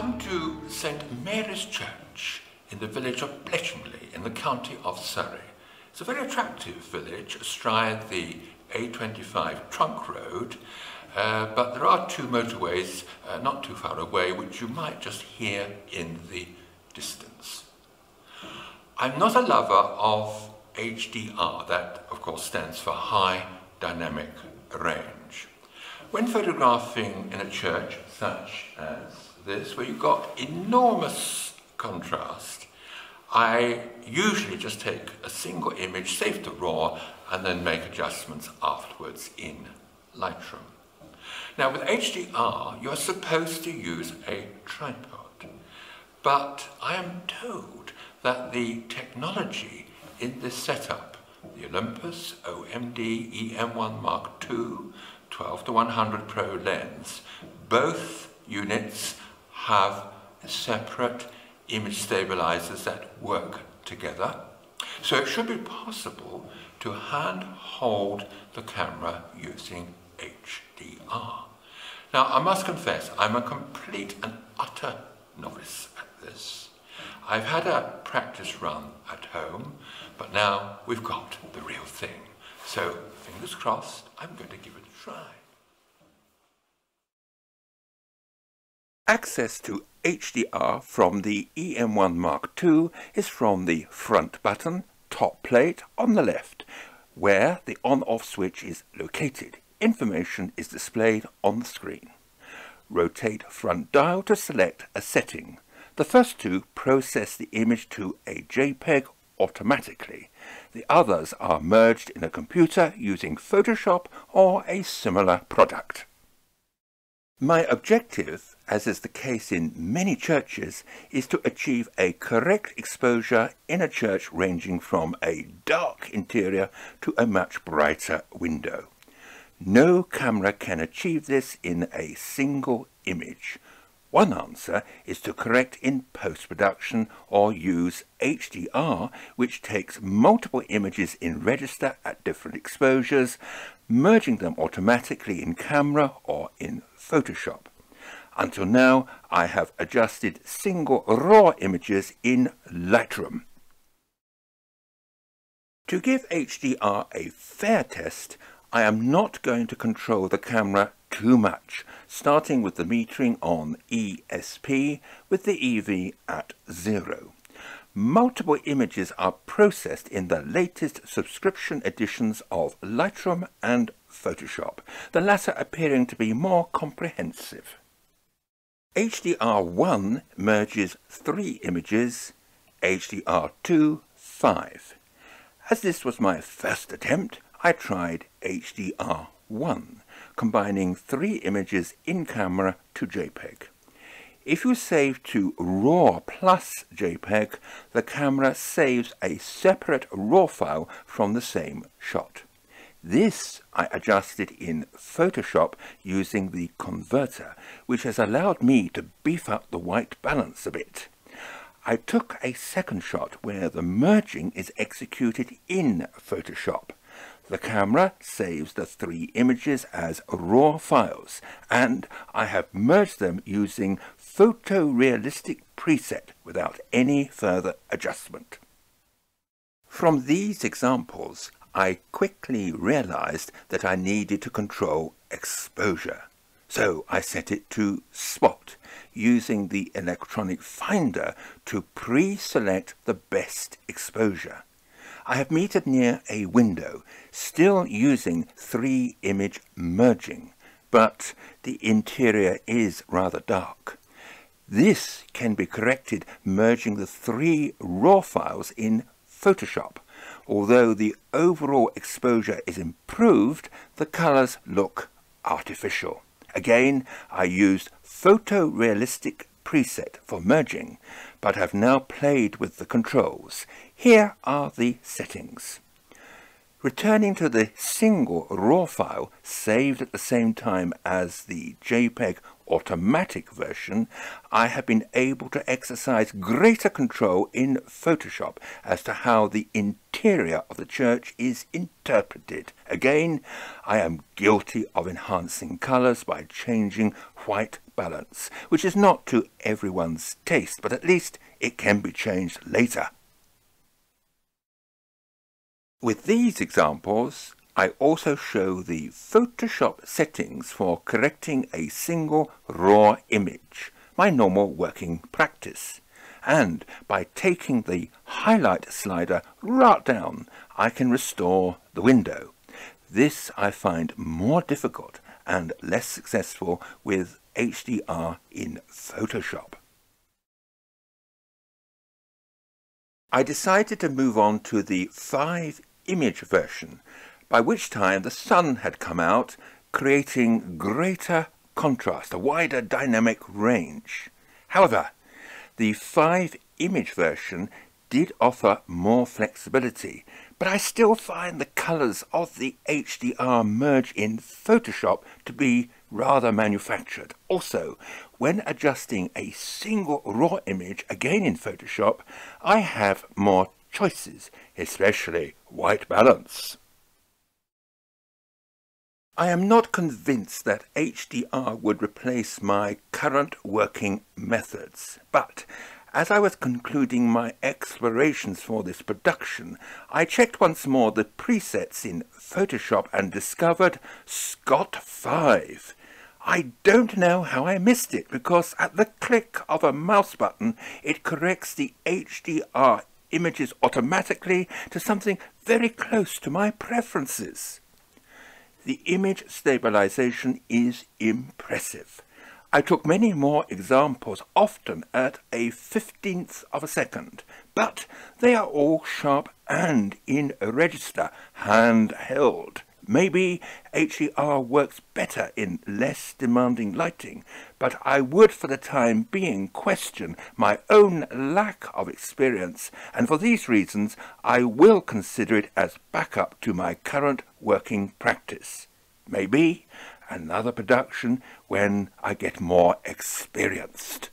come to St Mary's Church in the village of Bletchingley in the county of Surrey. It's a very attractive village astride the A25 trunk road, uh, but there are two motorways uh, not too far away which you might just hear in the distance. I'm not a lover of HDR, that of course stands for High Dynamic Range. When photographing in a church such as this, where you've got enormous contrast, I usually just take a single image, save to RAW, and then make adjustments afterwards in Lightroom. Now with HDR, you're supposed to use a tripod, but I am told that the technology in this setup, the Olympus OMD EM1 Mark II 12 to 100 Pro lens, both units have separate image stabilizers that work together. So it should be possible to hand hold the camera using HDR. Now I must confess I'm a complete and utter novice at this. I've had a practice run at home, but now we've got the real thing. So fingers crossed, I'm going to give it a try. Access to HDR from the EM1 Mark II is from the front button, top plate on the left, where the on-off switch is located. Information is displayed on the screen. Rotate front dial to select a setting. The first two process the image to a JPEG automatically. The others are merged in a computer using Photoshop or a similar product. My objective, as is the case in many churches, is to achieve a correct exposure in a church ranging from a dark interior to a much brighter window. No camera can achieve this in a single image. One answer is to correct in post-production or use HDR, which takes multiple images in register at different exposures, merging them automatically in camera or in Photoshop. Until now, I have adjusted single raw images in Lightroom. To give HDR a fair test, I am not going to control the camera too much, starting with the metering on ESP with the EV at zero. Multiple images are processed in the latest subscription editions of Lightroom and Photoshop, the latter appearing to be more comprehensive. HDR1 merges three images, HDR2 five. As this was my first attempt, I tried HDR1, combining three images in camera to JPEG. If you save to RAW plus JPEG, the camera saves a separate RAW file from the same shot. This I adjusted in Photoshop using the converter, which has allowed me to beef up the white balance a bit. I took a second shot where the merging is executed in Photoshop. The camera saves the three images as RAW files, and I have merged them using Photorealistic preset without any further adjustment. From these examples, I quickly realized that I needed to control exposure. So I set it to spot, using the electronic finder to pre-select the best exposure. I have metered near a window, still using three image merging, but the interior is rather dark. This can be corrected merging the three RAW files in Photoshop. Although the overall exposure is improved, the colours look artificial. Again, I used photorealistic preset for merging, but have now played with the controls. Here are the settings. Returning to the single RAW file saved at the same time as the JPEG automatic version, I have been able to exercise greater control in Photoshop as to how the interior of the church is interpreted Again, I am guilty of enhancing colours by changing white balance, which is not to everyone's taste, but at least it can be changed later. With these examples, I also show the Photoshop settings for correcting a single raw image, my normal working practice. And by taking the highlight slider right down, I can restore the window. This I find more difficult and less successful with HDR in Photoshop. I decided to move on to the 5 image version, by which time the sun had come out, creating greater contrast, a wider dynamic range. However, the 5 image version did offer more flexibility, but I still find the colours of the HDR merge in Photoshop to be rather manufactured. Also, when adjusting a single raw image again in Photoshop, I have more choices, especially white balance. I am not convinced that HDR would replace my current working methods, but as I was concluding my explorations for this production, I checked once more the presets in Photoshop and discovered Scott 5. I don't know how I missed it, because at the click of a mouse button, it corrects the HDR images automatically to something very close to my preferences. The image stabilization is impressive. I took many more examples, often at a fifteenth of a second, but they are all sharp and in register, handheld. Maybe HDR works better in less demanding lighting, but I would for the time being question my own lack of experience, and for these reasons I will consider it as backup to my current working practice. Maybe another production when I get more experienced.